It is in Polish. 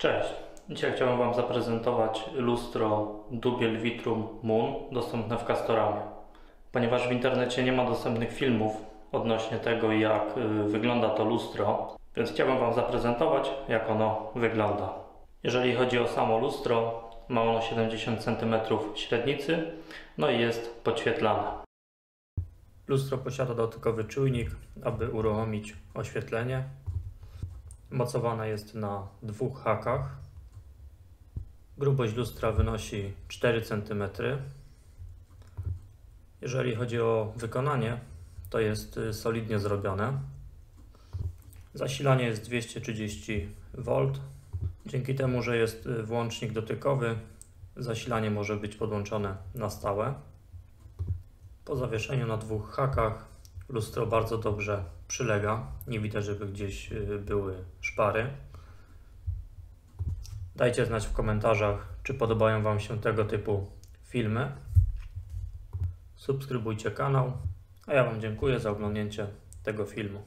Cześć. Dzisiaj chciałem Wam zaprezentować lustro Dubiel Vitrum Moon dostępne w Castoramie. Ponieważ w internecie nie ma dostępnych filmów odnośnie tego jak y, wygląda to lustro, więc chciałbym Wam zaprezentować jak ono wygląda. Jeżeli chodzi o samo lustro, ma ono 70 cm średnicy, no i jest podświetlane. Lustro posiada dodatkowy czujnik, aby uruchomić oświetlenie. Mocowane jest na dwóch hakach. Grubość lustra wynosi 4 cm. Jeżeli chodzi o wykonanie, to jest y, solidnie zrobione. Zasilanie jest 230 V. Dzięki temu, że jest y, włącznik dotykowy, zasilanie może być podłączone na stałe. Po zawieszeniu na dwóch hakach lustro bardzo dobrze przylega. Nie widać, żeby gdzieś y, były szpary. Dajcie znać w komentarzach, czy podobają Wam się tego typu filmy. Subskrybujcie kanał, a ja Wam dziękuję za oglądnięcie tego filmu.